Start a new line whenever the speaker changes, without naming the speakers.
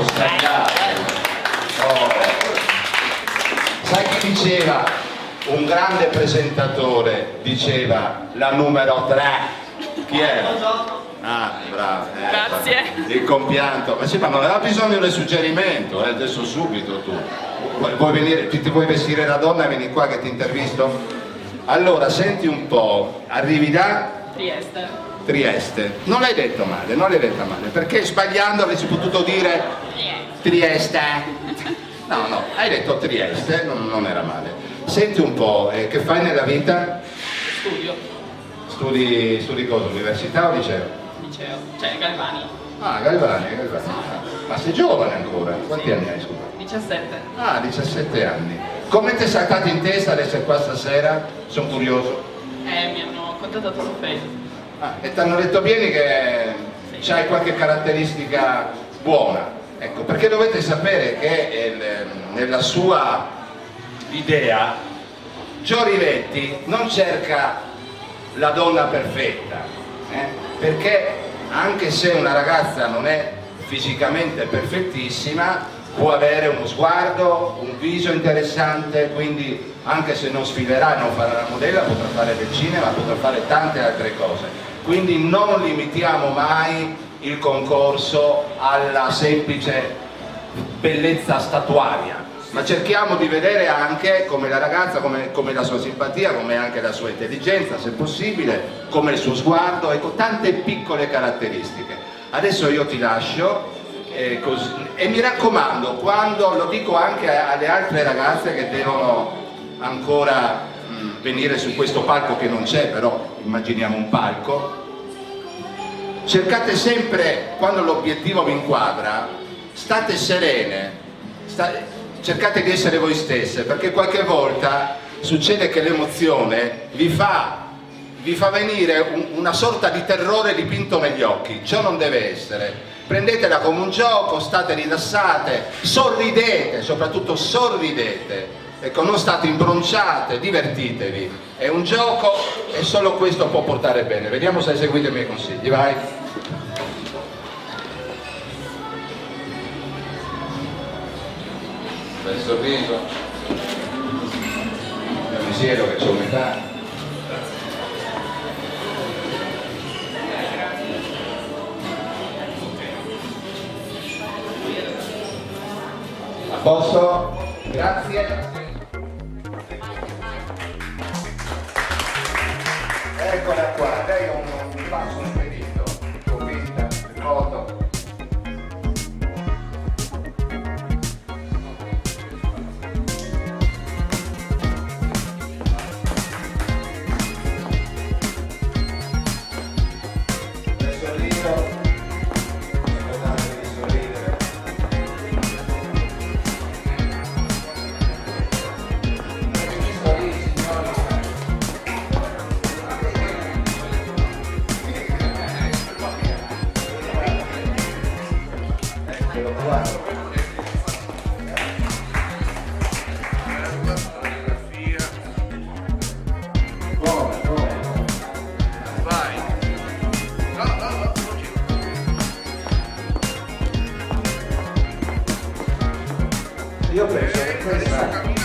troppo stancati. Oh. Sai chi diceva? Un grande presentatore diceva la numero 3. Chi è? Ah, bravo. Eh,
Grazie.
Il compianto. Ma sì, ma non aveva bisogno del suggerimento, eh, adesso subito tu. Vuoi venire, ti vuoi vestire da donna e vieni qua che ti intervisto? Allora, senti un po', arrivi da?
Trieste.
Trieste. Non l'hai detto male, non l'hai detta male, perché sbagliando avresti potuto dire Trieste. No, no, hai detto Trieste, non, non era male. Senti un po', eh, che fai nella vita?
Studio.
Studi, studi cosa? Università o liceo?
Liceo. Cioè, Galvani.
Ah, Galvani, Galvani. Ah, Ma sei giovane ancora? Quanti
Sì.
anni hai scusa?
17.
Ah, 17 anni. Come ti è saltato in testa ad essere qua stasera? Sono curioso.
Eh, mi hanno contattato su Facebook.
Ah, e ti hanno detto bene che c'hai qualche caratteristica buona. Ecco, perché dovete sapere che il- nella sua idea Gio Rivetti non cerca la donna perfetta, eh? perché anche se una ragazza non è fisicamente perfettissima, può avere uno sguardo, un viso interessante, quindi anche se non sfilerà e non farà la modella, potrà fare del cinema, potrà fare tante altre cose. Quindi non limitiamo mai il concorso alla semplice bellezza statuaria, ma cerchiamo di vedere anche come la ragazza, come, come la sua simpatia, come anche la sua intelligenza, se possibile, come il suo sguardo, ecco, tante piccole caratteristiche. Adesso io ti lascio eh, così- e mi raccomando, quando lo dico anche alle altre ragazze che devono ancora venire su questo palco che non c'è, però immaginiamo un palco, cercate sempre, quando l'obiettivo vi inquadra, state serene, sta- cercate di essere voi stesse, perché qualche volta succede che l'emozione vi fa, vi fa venire un- una sorta di terrore dipinto negli occhi, ciò non deve essere. Prendetela come un gioco, state rilassate, sorridete, soprattutto sorridete. Ecco, non state imbronciate, divertitevi. È un gioco e solo questo può portare bene. Vediamo se hai seguito i miei consigli, vai. Bel sorriso. Io mi siedo che c'ho metà. A posto? Grazie. con la cual Your place, your place.